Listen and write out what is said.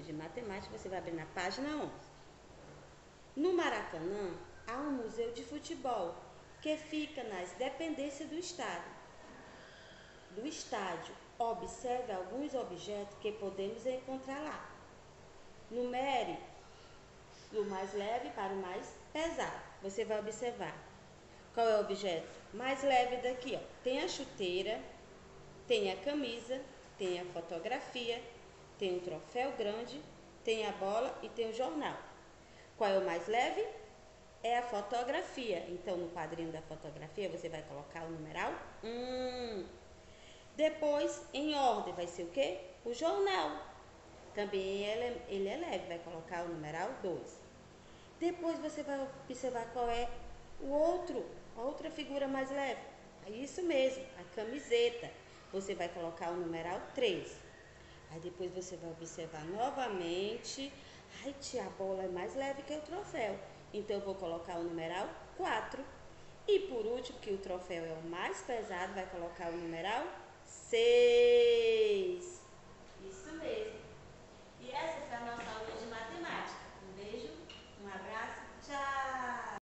de matemática, você vai abrir na página 11. No Maracanã, há um museu de futebol que fica nas dependências do estado. Do estádio, observe alguns objetos que podemos encontrar lá. Numere do mais leve para o mais pesado. Você vai observar qual é o objeto mais leve daqui, ó. Tem a chuteira, tem a camisa, tem a fotografia, tem um troféu grande, tem a bola e tem o jornal. Qual é o mais leve? É a fotografia. Então, no quadrinho da fotografia, você vai colocar o numeral 1. Depois, em ordem, vai ser o quê? O jornal. Também ele, é, ele é leve, vai colocar o numeral 2. Depois você vai observar qual é o outro, a outra figura mais leve. É isso mesmo, a camiseta. Você vai colocar o numeral 3. Aí depois você vai observar novamente. Ai, tia, a bola é mais leve que o troféu. Então eu vou colocar o numeral 4. E por último, que o troféu é o mais pesado, vai colocar o numeral 6. Isso mesmo.